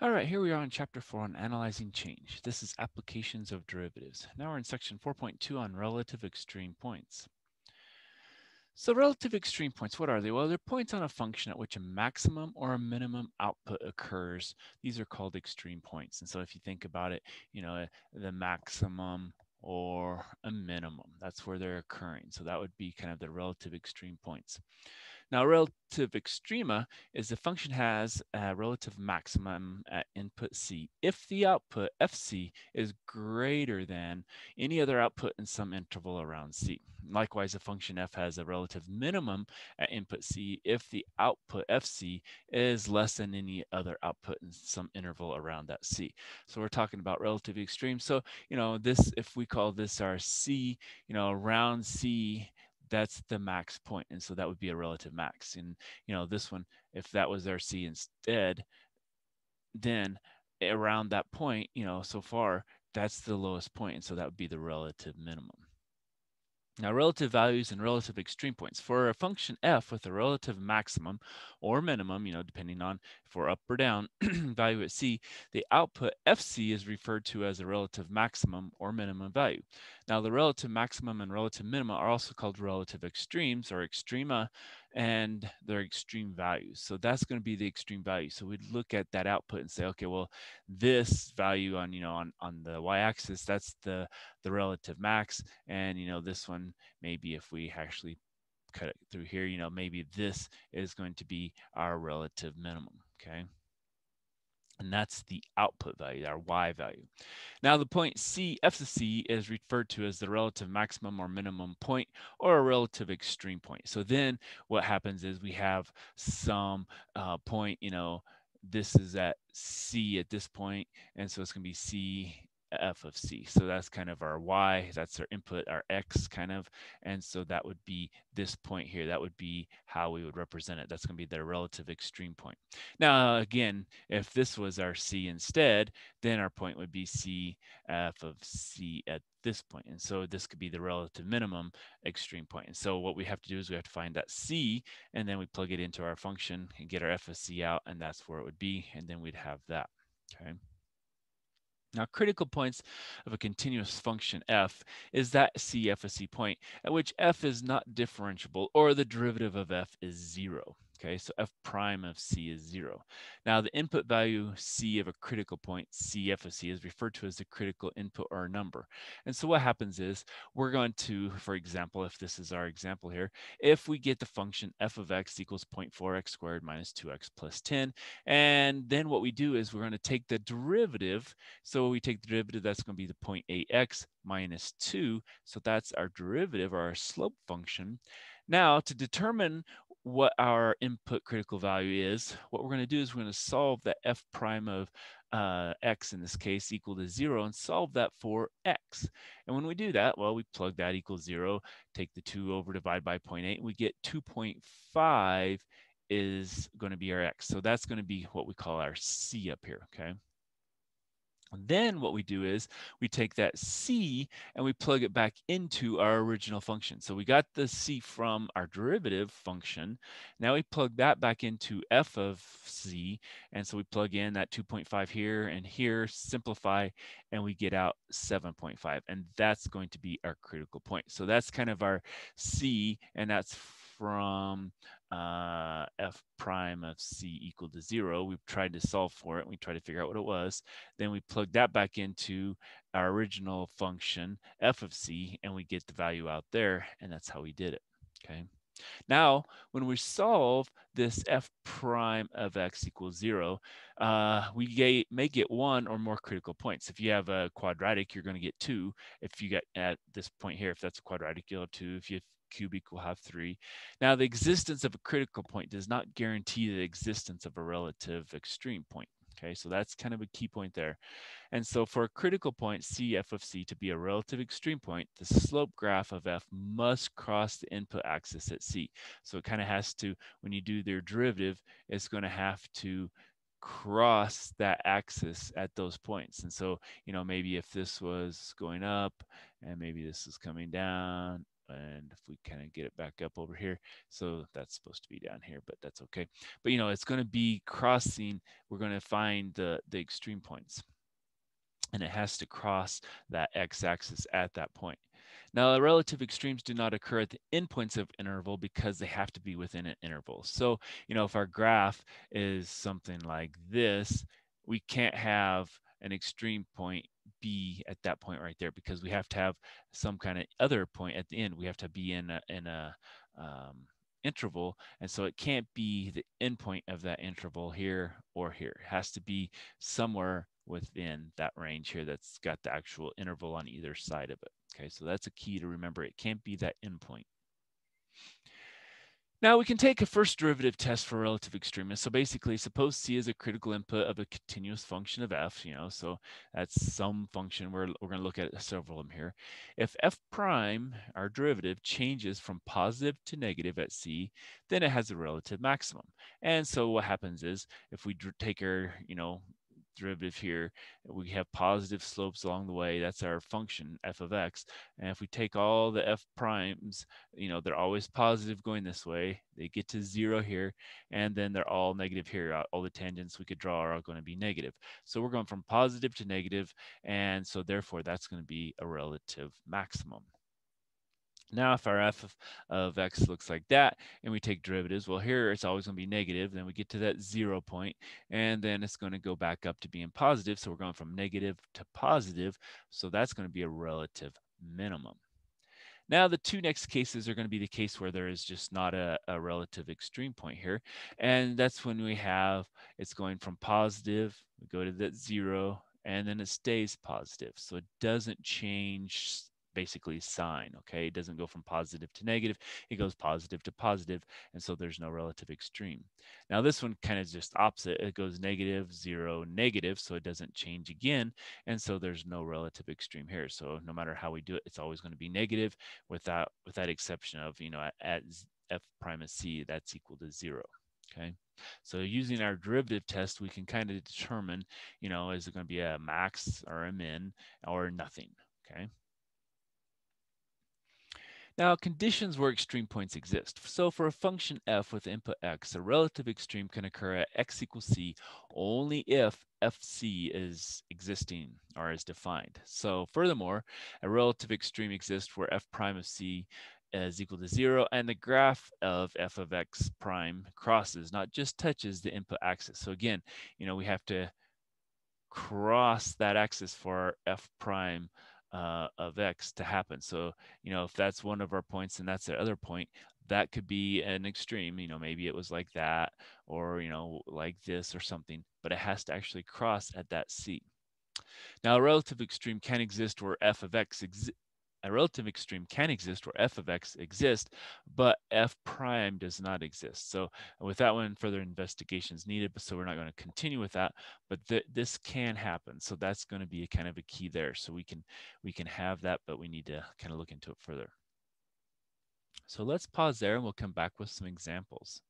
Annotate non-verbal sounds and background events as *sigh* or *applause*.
All right, here we are in chapter four on analyzing change. This is applications of derivatives. Now we're in section 4.2 on relative extreme points. So relative extreme points, what are they? Well, they're points on a function at which a maximum or a minimum output occurs. These are called extreme points. And so if you think about it, you know, the maximum or a minimum, that's where they're occurring. So that would be kind of the relative extreme points. Now, relative extrema is the function has a relative maximum at input C if the output FC is greater than any other output in some interval around C. Likewise, the function f has a relative minimum at input C if the output FC is less than any other output in some interval around that C. So we're talking about relative extreme. So, you know, this, if we call this our C, you know, around C, that's the max point and so that would be a relative max and you know this one if that was our c instead then around that point you know so far that's the lowest point and so that would be the relative minimum now, relative values and relative extreme points. For a function f with a relative maximum or minimum, you know, depending on if we're up or down *clears throat* value at c, the output fc is referred to as a relative maximum or minimum value. Now, the relative maximum and relative minima are also called relative extremes or extrema, and their extreme values. So that's going to be the extreme value. So we'd look at that output and say, okay, well, this value on, you know, on, on the y-axis, that's the, the relative max. And, you know, this one, maybe if we actually cut it through here, you know, maybe this is going to be our relative minimum, okay? And that's the output value, our y value. Now the point C, f of C is referred to as the relative maximum or minimum point or a relative extreme point. So then what happens is we have some uh, point, you know, this is at C at this point, and so it's gonna be C f of c. So that's kind of our y, that's our input, our x kind of. And so that would be this point here. That would be how we would represent it. That's going to be the relative extreme point. Now, again, if this was our c instead, then our point would be c f of c at this point. And so this could be the relative minimum extreme point. And so what we have to do is we have to find that c, and then we plug it into our function and get our f of c out, and that's where it would be. And then we'd have that, okay? Now, critical points of a continuous function f is that CF point at which f is not differentiable or the derivative of f is zero. Okay, so f prime of c is zero. Now the input value c of a critical point, cf of c, is referred to as the critical input or number. And so what happens is we're going to, for example, if this is our example here, if we get the function f of x equals 0.4x squared minus 2x plus 10, and then what we do is we're going to take the derivative. So we take the derivative, that's going to be the 0.8x minus 2. So that's our derivative or our slope function. Now, to determine what our input critical value is, what we're going to do is we're going to solve that f prime of uh, x in this case equal to zero and solve that for x. And when we do that, well, we plug that equals zero, take the two over, divide by 0.8, and we get 2.5 is going to be our x. So that's going to be what we call our c up here, okay? Then what we do is we take that c and we plug it back into our original function. So we got the c from our derivative function. Now we plug that back into f of c. And so we plug in that 2.5 here and here, simplify, and we get out 7.5. And that's going to be our critical point. So that's kind of our c, and that's from uh, f prime of c equal to zero. We tried to solve for it. We tried to figure out what it was. Then we plug that back into our original function, f of c, and we get the value out there. And that's how we did it, okay? Now, when we solve this f prime of x equals zero, uh, we get, may get one or more critical points. If you have a quadratic, you're going to get two. If you get at this point here, if that's a quadratic, you'll have two. If you cubic will have three. Now, the existence of a critical point does not guarantee the existence of a relative extreme point. Okay, so that's kind of a key point there. And so for a critical point, CF of C to be a relative extreme point, the slope graph of F must cross the input axis at C. So it kind of has to, when you do their derivative, it's going to have to cross that axis at those points. And so, you know, maybe if this was going up and maybe this is coming down and if we kind of get it back up over here, so that's supposed to be down here, but that's okay. But you know, it's going to be crossing, we're going to find the, the extreme points and it has to cross that x-axis at that point. Now, the relative extremes do not occur at the endpoints of interval because they have to be within an interval. So, you know, if our graph is something like this, we can't have an extreme point be at that point right there because we have to have some kind of other point at the end. We have to be in a, in a um, interval. And so it can't be the endpoint of that interval here or here. It has to be somewhere within that range here that's got the actual interval on either side of it. Okay, so that's a key to remember. It can't be that endpoint. Now we can take a first derivative test for relative extremeness. So basically, suppose C is a critical input of a continuous function of f, you know, so that's some function. We're, we're going to look at several of them here. If f prime, our derivative, changes from positive to negative at C, then it has a relative maximum. And so what happens is if we take our, you know, derivative here, we have positive slopes along the way. That's our function f of x. And if we take all the f primes, you know, they're always positive going this way. They get to zero here, and then they're all negative here. Uh, all the tangents we could draw are all going to be negative. So we're going from positive to negative, and so therefore that's going to be a relative maximum. Now, if our f of, x looks like that, and we take derivatives, well, here it's always going to be negative. Then we get to that zero point, and then it's going to go back up to being positive. So we're going from negative to positive. So that's going to be a relative minimum. Now, the two next cases are going to be the case where there is just not a, a relative extreme point here. And that's when we have it's going from positive, we go to that zero, and then it stays positive. So it doesn't change basically sign, okay? It doesn't go from positive to negative, it goes positive to positive, and so there's no relative extreme. Now this one kind of just opposite, it goes negative, zero, negative, so it doesn't change again, and so there's no relative extreme here. So no matter how we do it, it's always going to be negative without with that exception of, you know, at, at f prime of c, that's equal to zero. Okay, so using our derivative test, we can kind of determine, you know, is it going to be a max or a min or nothing? Okay. Now, conditions where extreme points exist. So for a function f with input x, a relative extreme can occur at x equals c only if fc is existing or is defined. So furthermore, a relative extreme exists where f prime of c is equal to zero and the graph of f of x prime crosses, not just touches the input axis. So again, you know, we have to cross that axis for f prime uh, of x to happen. So, you know, if that's one of our points and that's the other point, that could be an extreme, you know, maybe it was like that or, you know, like this or something, but it has to actually cross at that C. Now, a relative extreme can exist where f of x exi a relative extreme can exist where f of x exists, but f prime does not exist. So with that one, further investigation is needed, so we're not going to continue with that, but th this can happen. So that's going to be a kind of a key there. So we can, we can have that, but we need to kind of look into it further. So let's pause there and we'll come back with some examples.